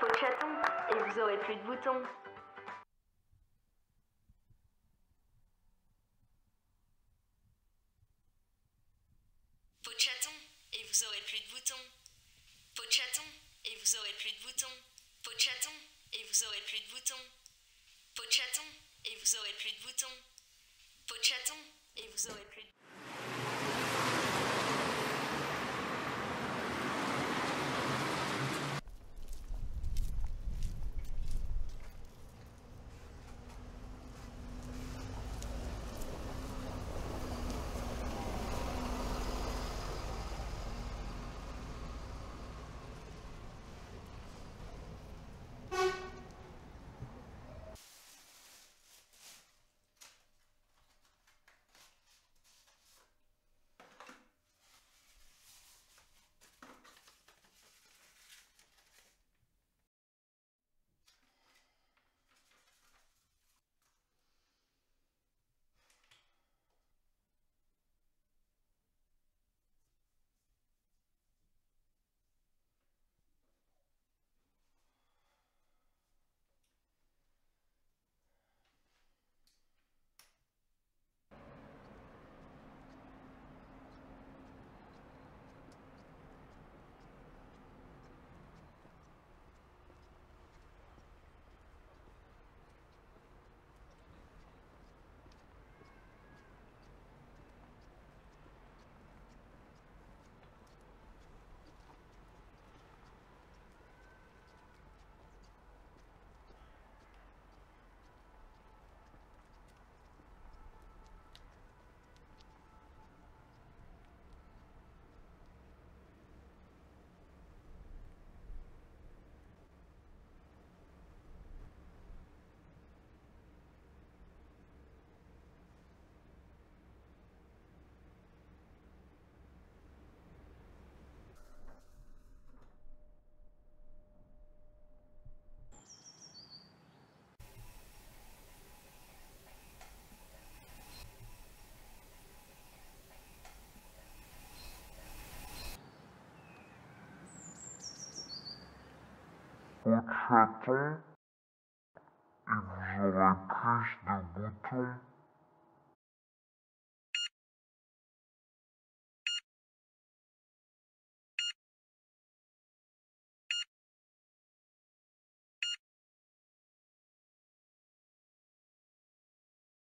De chaton, et vous aurez plus de boutons. De chaton, et vous aurez plus de boutons. De chaton, et vous aurez plus de boutons. De chaton, et vous aurez plus de boutons. De chaton, et vous aurez plus de boutons. Et vous aurez plus de... Au chaton, et vous aurez plus de boutons.